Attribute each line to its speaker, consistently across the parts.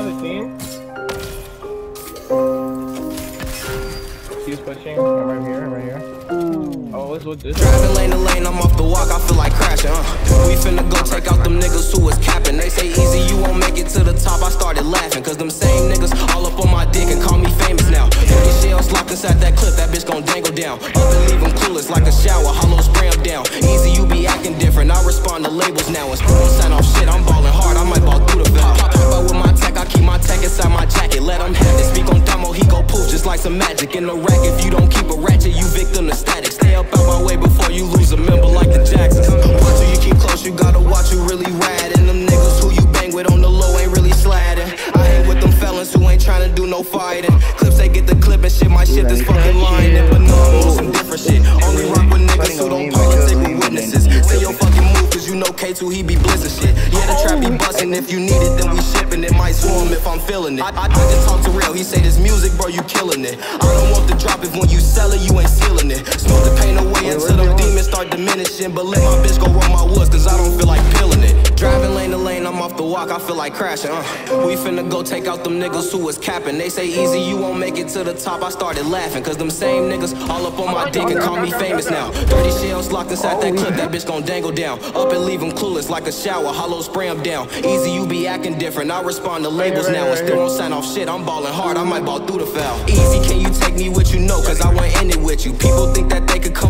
Speaker 1: another team. He's pushing. I'm right here. I'm right here. Oh, what's with this?
Speaker 2: Driving lane to lane, I'm off the walk, I feel like crashing, uh. We finna go take out them niggas who was capping. They say easy, you won't make it to the top. I started laughing, cause them same niggas all up on my dick and call me famous now. 30 shells locked inside that clip, that bitch gon' dangle down. Up and leave them clueless like a shower, hollow spray 'em down. Easy, you be acting different. I respond to labels now and still sign off shit. I'm like some magic. In the rack, if you don't keep a ratchet, you victim to static. Stay up out my way before you lose a member like the Jacksons. Watch who you keep close, you gotta watch who really rad. And them niggas who you bang with on the low ain't really sliding. I hang with them felons who ain't tryna do no fighting. Clips, they get the clip and shit, my shit this fucking line. But no, I'm on some different shit. Only rock with niggas who don't politic with witnesses. Say your fucking move, cause you know K2, he be blizzard shit. Yeah, the trap be bustin', if you need it, then we shipping it. Might swarm if I'm feeling it. I, I, I just talk to real, he say this you killing it. I don't want the drop if when you sell it, you ain't sealing it. Smoke the pain away until them demons start diminishing. But let my bitch go roll my walk, I feel like crashing. Uh. We finna go take out them niggas who was capping. They say easy, you won't make it to the top. I started laughing, cause them same niggas all up on my dick and call me famous now. 30 shells locked inside that clip, that bitch gon' dangle down. Up and leave them clueless like a shower, hollow spray 'em down. Easy, you be acting different. I respond to labels now and still don't sign off shit. I'm ballin' hard, I might ball through the foul. Easy, can you take me with you? No, cause I went in it with you. People think that they could come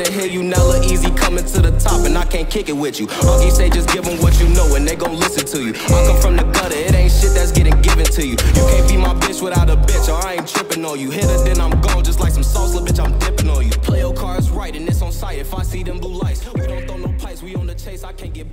Speaker 2: if hear you? Nella easy coming to the top and I can't kick it with you. Unky say just give them what you know and they gon' listen to you. I come from the gutter, it ain't shit that's getting given to you. You can't be my bitch without a bitch, or I ain't tripping on you. Hit her, then I'm gone, just like some salsa, bitch, I'm dipping on you. Play your cards right and it's on sight. If I see them blue lights, we don't throw no pipes, we on the chase, I can't get.